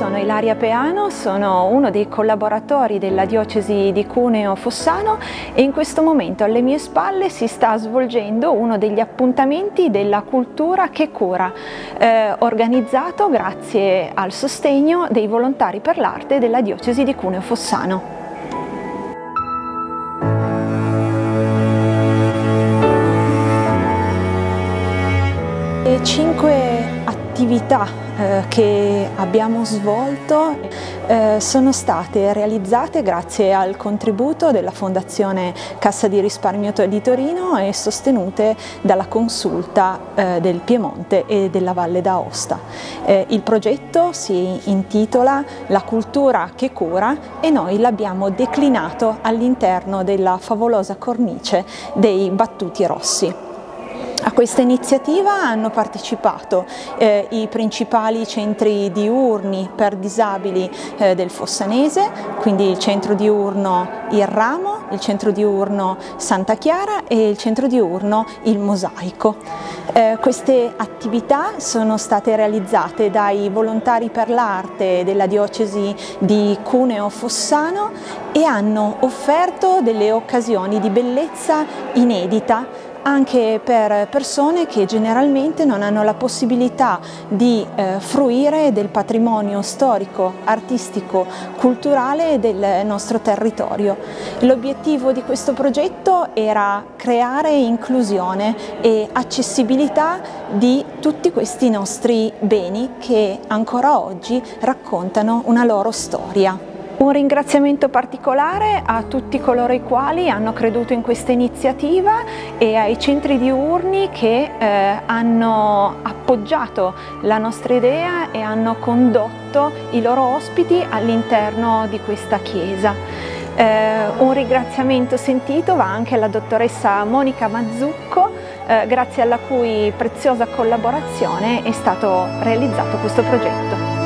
sono Ilaria Peano, sono uno dei collaboratori della diocesi di Cuneo Fossano e in questo momento alle mie spalle si sta svolgendo uno degli appuntamenti della cultura che cura, eh, organizzato grazie al sostegno dei volontari per l'arte della diocesi di Cuneo Fossano. Cinque attività eh, che abbiamo svolto eh, sono state realizzate grazie al contributo della Fondazione Cassa di Risparmio di Torino e sostenute dalla Consulta eh, del Piemonte e della Valle d'Aosta. Eh, il progetto si intitola La cultura che cura e noi l'abbiamo declinato all'interno della favolosa cornice dei Battuti Rossi. A questa iniziativa hanno partecipato eh, i principali centri diurni per disabili eh, del Fossanese, quindi il centro diurno Il Ramo, il centro diurno Santa Chiara e il centro diurno Il Mosaico. Eh, queste attività sono state realizzate dai volontari per l'arte della diocesi di Cuneo Fossano e hanno offerto delle occasioni di bellezza inedita anche per persone che generalmente non hanno la possibilità di eh, fruire del patrimonio storico, artistico, culturale del nostro territorio. L'obiettivo di questo progetto era creare inclusione e accessibilità di tutti questi nostri beni che ancora oggi raccontano una loro storia. Un ringraziamento particolare a tutti coloro i quali hanno creduto in questa iniziativa e ai centri diurni che eh, hanno appoggiato la nostra idea e hanno condotto i loro ospiti all'interno di questa chiesa. Eh, un ringraziamento sentito va anche alla dottoressa Monica Mazzucco, eh, grazie alla cui preziosa collaborazione è stato realizzato questo progetto.